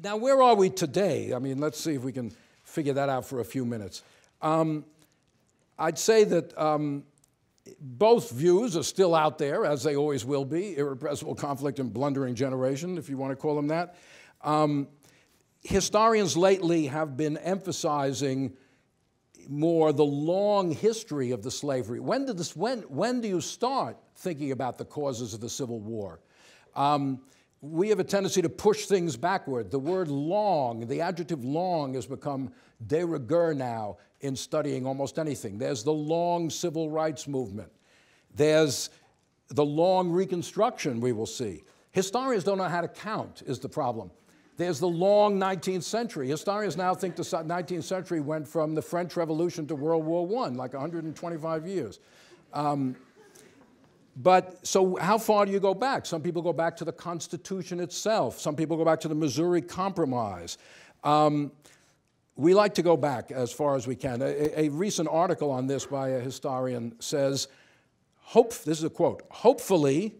Now, where are we today? I mean, let's see if we can figure that out for a few minutes. Um, I'd say that um, both views are still out there, as they always will be irrepressible conflict and blundering generation, if you want to call them that. Um, historians lately have been emphasizing more the long history of the slavery. When, did this, when, when do you start thinking about the causes of the Civil War? Um, we have a tendency to push things backward. The word long, the adjective long, has become de rigueur now in studying almost anything. There's the long civil rights movement, there's the long Reconstruction we will see. Historians don't know how to count, is the problem. There's the long 19th century. Historians now think the 19th century went from the French Revolution to World War I, like 125 years. Um, but so, how far do you go back? Some people go back to the Constitution itself. Some people go back to the Missouri Compromise. Um, we like to go back as far as we can. A, a, recent article on this by a historian says, Hope, this is a quote, hopefully,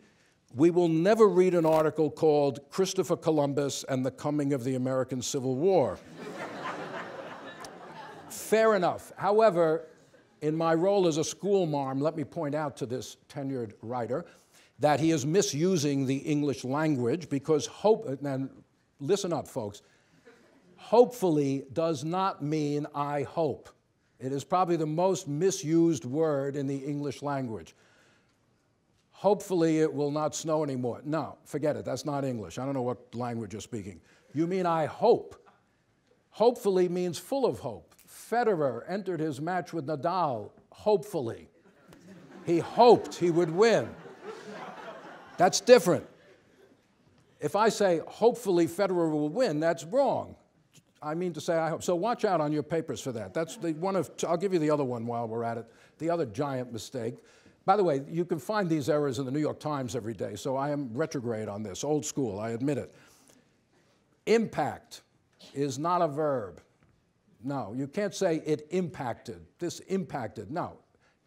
we will never read an article called Christopher Columbus and the Coming of the American Civil War. Fair enough. However, in my role as a school marm, let me point out to this tenured writer that he is misusing the English language because hope, and listen up, folks, hopefully does not mean I hope. It is probably the most misused word in the English language. Hopefully it will not snow anymore. No, forget it. That's not English. I don't know what language you're speaking. You mean I hope. Hopefully means full of hope. Federer entered his match with Nadal, hopefully. He hoped he would win. That's different. If I say, hopefully Federer will win, that's wrong. I mean to say, I hope. So watch out on your papers for that. That's the one of, I'll give you the other one while we're at it. The other giant mistake. By the way, you can find these errors in the New York Times every day, so I am retrograde on this, old school, I admit it. Impact is not a verb. No, you can't say it impacted. This impacted. No,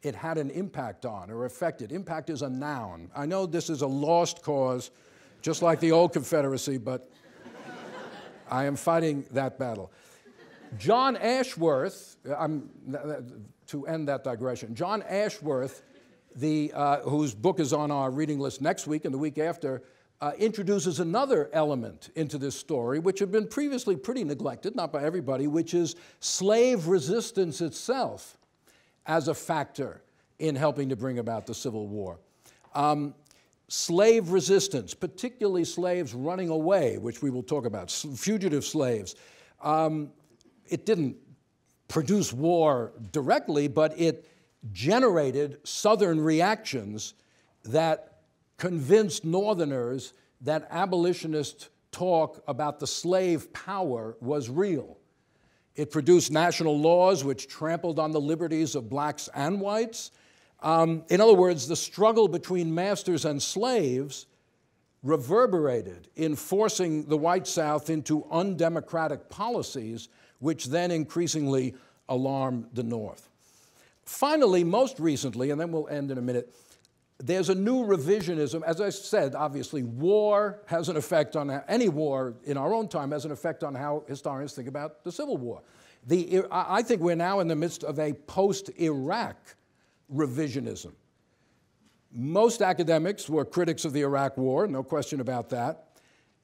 it had an impact on or affected. Impact is a noun. I know this is a lost cause, just like the old Confederacy, but I am fighting that battle. John Ashworth, I'm, to end that digression, John Ashworth, the, uh, whose book is on our reading list next week and the week after, uh, introduces another element into this story, which had been previously pretty neglected, not by everybody, which is slave resistance itself as a factor in helping to bring about the Civil War. Um, slave resistance, particularly slaves running away, which we will talk about, fugitive slaves, um, it didn't produce war directly, but it generated Southern reactions that convinced Northerners that abolitionist talk about the slave power was real. It produced national laws which trampled on the liberties of blacks and whites. Um, in other words, the struggle between masters and slaves reverberated in forcing the white South into undemocratic policies, which then increasingly alarmed the North. Finally, most recently, and then we'll end in a minute, there's a new revisionism. As I said, obviously, war has an effect on any war in our own time has an effect on how historians think about the Civil War. The, I think we're now in the midst of a post Iraq revisionism. Most academics were critics of the Iraq War, no question about that.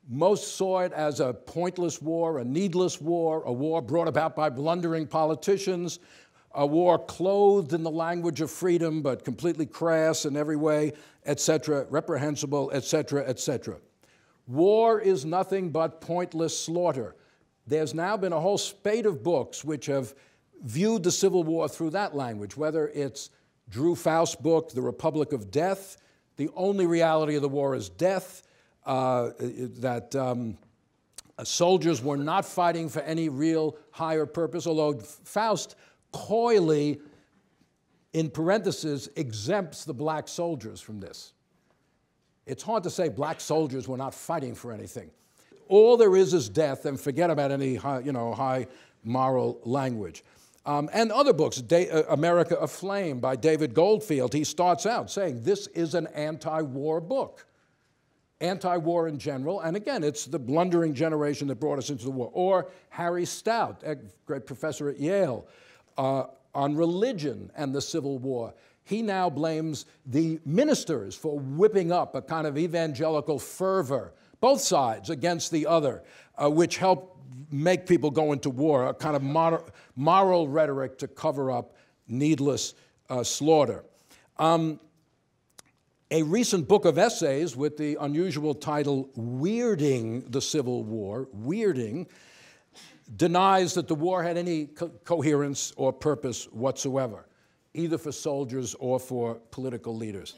Most saw it as a pointless war, a needless war, a war brought about by blundering politicians, a war clothed in the language of freedom, but completely crass in every way, etc., reprehensible, etc., etc. War is nothing but pointless slaughter. There's now been a whole spate of books which have viewed the Civil War through that language, whether it's Drew Faust's book, The Republic of Death, the only reality of the war is death, uh, that um, soldiers were not fighting for any real higher purpose, although Faust coyly, in parentheses, exempts the black soldiers from this. It's hard to say black soldiers were not fighting for anything. All there is is death, and forget about any high, you know, high moral language. Um, and other books, da uh, America Aflame by David Goldfield, he starts out saying this is an anti war book. anti war in general, and again, it's the blundering generation that brought us into the war. Or Harry Stout, a great professor at Yale, uh, on religion and the Civil War. He now blames the ministers for whipping up a kind of evangelical fervor, both sides against the other, uh, which helped make people go into war, a kind of moral, moral rhetoric to cover up needless uh, slaughter. Um, a recent book of essays with the unusual title Weirding the Civil War, Weirding, denies that the war had any co coherence or purpose whatsoever, either for soldiers or for political leaders.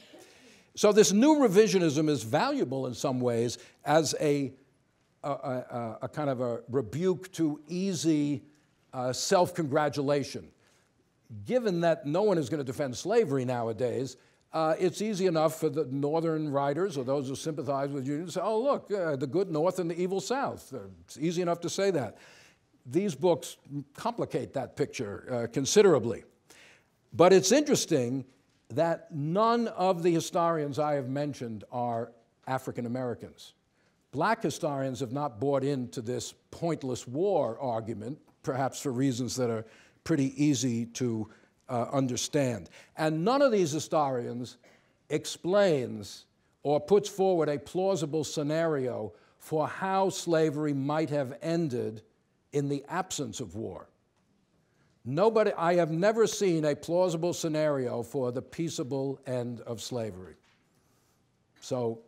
So, this new revisionism is valuable in some ways as a, a, a, a kind of a rebuke to easy uh, self congratulation. Given that no one is going to defend slavery nowadays, uh, it's easy enough for the northern writers or those who sympathize with unions to say, oh, look, uh, the good north and the evil south. It's easy enough to say that these books complicate that picture uh, considerably. But it's interesting that none of the historians I have mentioned are African Americans. Black historians have not bought into this pointless war argument, perhaps for reasons that are pretty easy to uh, understand. And none of these historians explains or puts forward a plausible scenario for how slavery might have ended in the absence of war. Nobody, I have never seen a plausible scenario for the peaceable end of slavery. So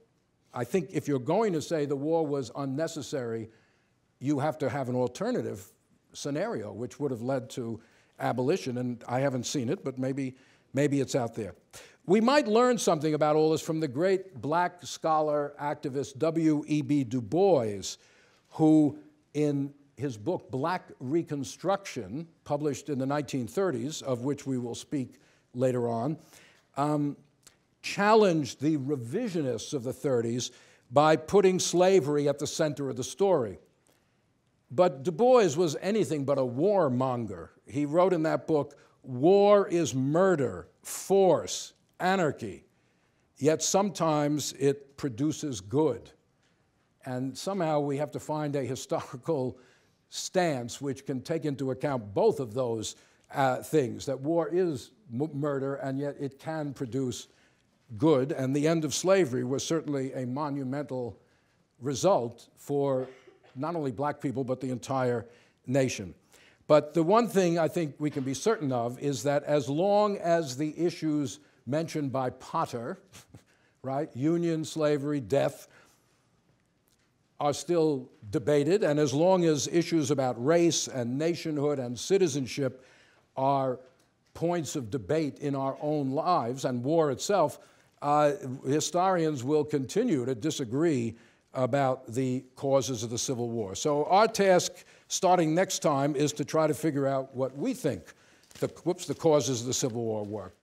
I think if you're going to say the war was unnecessary, you have to have an alternative scenario, which would have led to abolition. And I haven't seen it, but maybe, maybe it's out there. We might learn something about all this from the great black scholar activist W.E.B. Du Bois, who in his book, Black Reconstruction, published in the 1930s, of which we will speak later on, um, challenged the revisionists of the 30s by putting slavery at the center of the story. But Du Bois was anything but a warmonger. He wrote in that book, War is murder, force, anarchy, yet sometimes it produces good. And somehow we have to find a historical stance which can take into account both of those uh, things that war is murder and yet it can produce good. And the end of slavery was certainly a monumental result for not only black people but the entire nation. But the one thing I think we can be certain of is that as long as the issues mentioned by Potter, right, union, slavery, death, are still debated, and as long as issues about race and nationhood and citizenship are points of debate in our own lives and war itself, uh, historians will continue to disagree about the causes of the Civil War. So, our task starting next time is to try to figure out what we think the, whoops, the causes of the Civil War were.